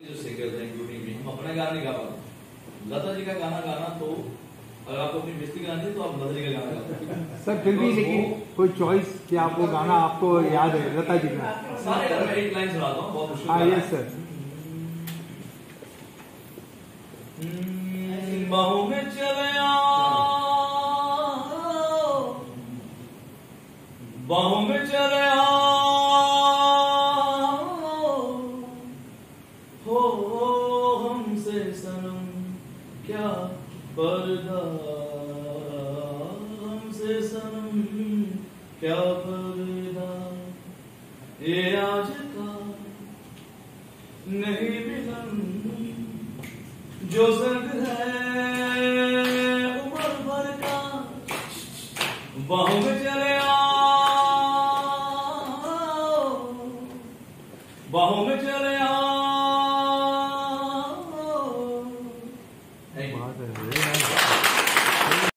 जो सिंगर्स हैं including me हम अपना गाना नहीं गा पाते। लता जी का गाना गाना तो अगर आपको अपनी बेस्ती गानी है तो आप लता जी का गाना गा सर फिर भी लेकिन कोई चॉइस कि आप वो गाना आपको याद है लता जी का? सारे गाने में एक लाइन सुनाता हूँ बहुत मुश्किल हाँ यस सर बाहों में चले आओ। बाहों में चले आओ। क्या पर्दा हमसे सनम? क्या पर्दा? ये आज का नहीं मिलन जो संग है उम्र भर का। बाहों में चले आओ। बाहों में चले ஆகுது